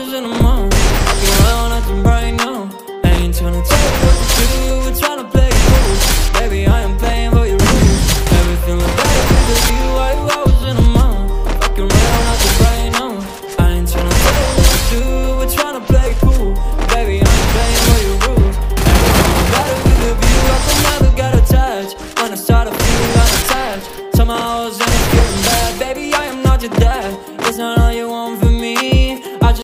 hours in the morning, You're all nothing right now. I ain't tryna take what you do. We're tryna play cool. Baby, I am playing for your rules. Everything look better because you. Five hours in the morning, month? Fucking real nothing right now. I ain't tryna take what you do. We're tryna play cool. Baby, I am playing for your rules. Everything look better because of you I can never get attached. When I start to feel unattached Somehow I was in it, feeling bad. Baby, I am not your dad. It's not all you want